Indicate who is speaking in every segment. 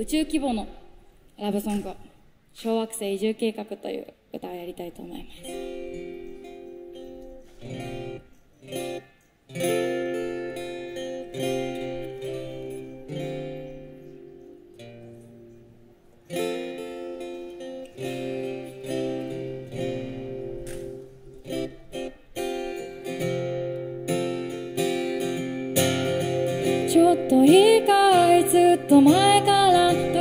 Speaker 1: 宇宙規模のラブソング「小惑星移住計画」という歌をやりたいと思います。ちょっといいか、ずっと前から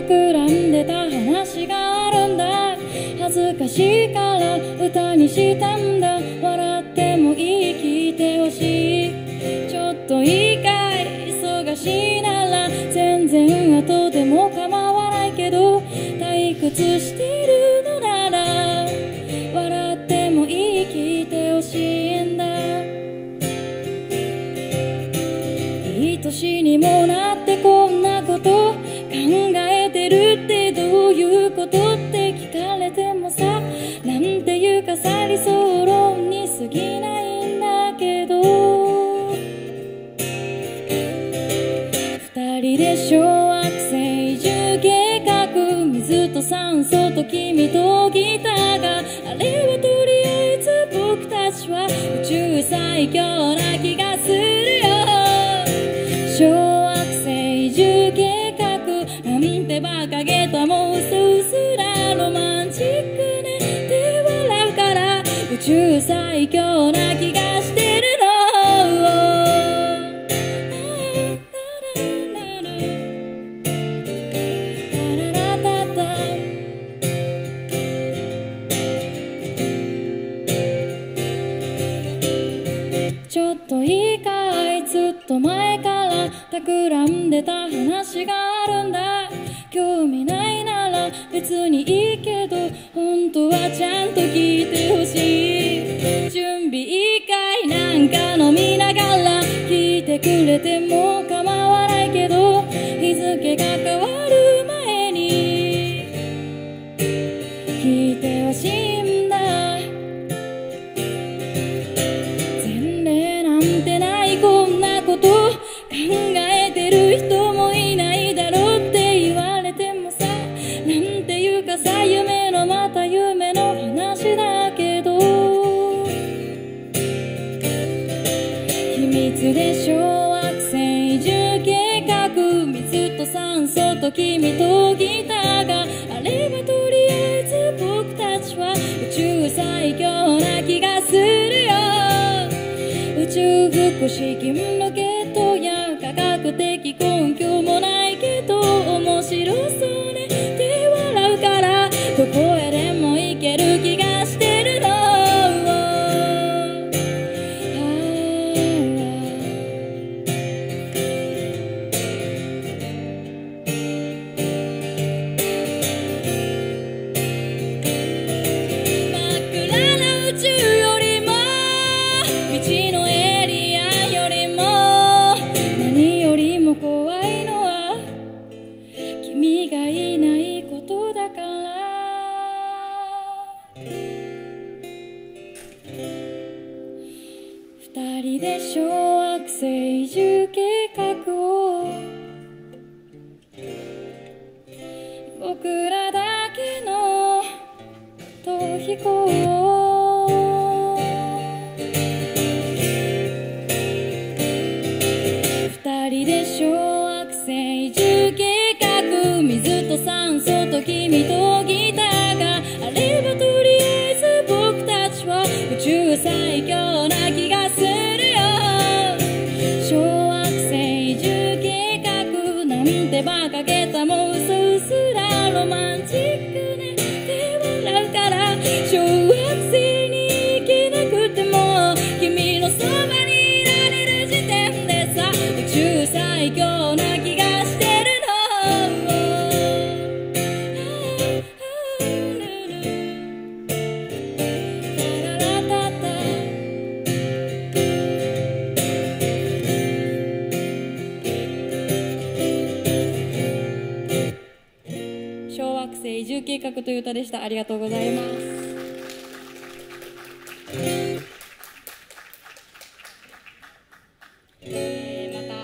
Speaker 1: 企んでた話があるんだ。恥ずかしいから歌にしたんだ。笑ってもいい聞いてほしい。ちょっといいかい？忙しいなら全然後でも構わないけど。退屈してるのなら。笑ってもいい聞いてほしいんだ。いい年にもなってこんなこと。考えるってどういうことって聞かれてもさなんていうかさ理想論に過ぎないんだけど。二人で小惑星移住計画水と酸素と君とギターがあれはとりあえず僕たちは宇宙最強な気馬鹿げたもうすすらロマンチックね。って笑うから宇宙最強な気がしてるの。ちょっといいかい。ずっと前から企んでた話があるんだ。興味ないなら別にいいけど本当はちゃんと聞いてほしい。準備いいかいなんか飲みながら聞いてくれても構わないけど日付が変わる前に聞いてほしいいつで小惑星移住計画水と酸素と君とギターがあればとりあえず僕たちは宇宙最強な気がするよ。宇宙福祉金ロケットや科学的根拠もない君がいないことだから。二人で小惑星受験。計画という歌でしたありがとうございます、また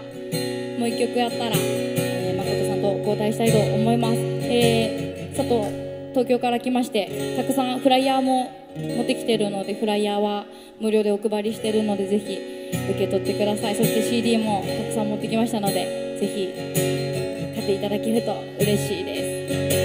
Speaker 1: もう一曲やったら、えー、誠さんと交代したいと思います、えー、佐藤東京から来ましてたくさんフライヤーも持ってきてるのでフライヤーは無料でお配りしてるのでぜひ受け取ってください。そして CD もたくさん持ってきましたのでぜひ買っていただけると嬉しいです。